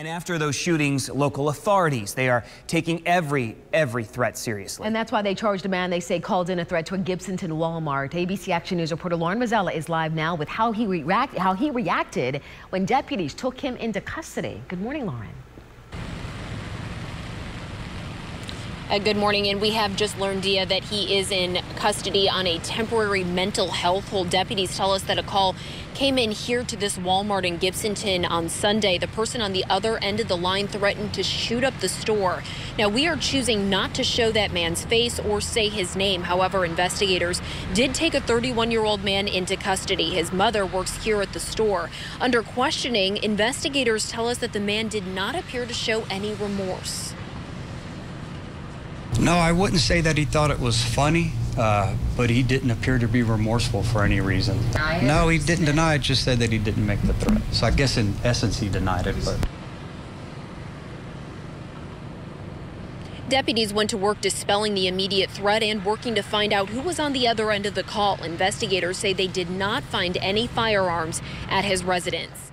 And after those shootings, local authorities, they are taking every, every threat seriously. And that's why they charged a man they say called in a threat to a Gibsonton Walmart. ABC Action News reporter Lauren Mazzella is live now with how he, react, how he reacted when deputies took him into custody. Good morning, Lauren. Uh, good morning, and we have just learned, Dia, that he is in custody on a temporary mental health hold. Deputies tell us that a call came in here to this Walmart in Gibsonton on Sunday. The person on the other end of the line threatened to shoot up the store. Now, we are choosing not to show that man's face or say his name. However, investigators did take a 31-year-old man into custody. His mother works here at the store. Under questioning, investigators tell us that the man did not appear to show any remorse. No, I wouldn't say that he thought it was funny, uh, but he didn't appear to be remorseful for any reason. No, he didn't deny it, just said that he didn't make the threat. So I guess in essence he denied it, but. Deputies went to work dispelling the immediate threat and working to find out who was on the other end of the call. Investigators say they did not find any firearms at his residence.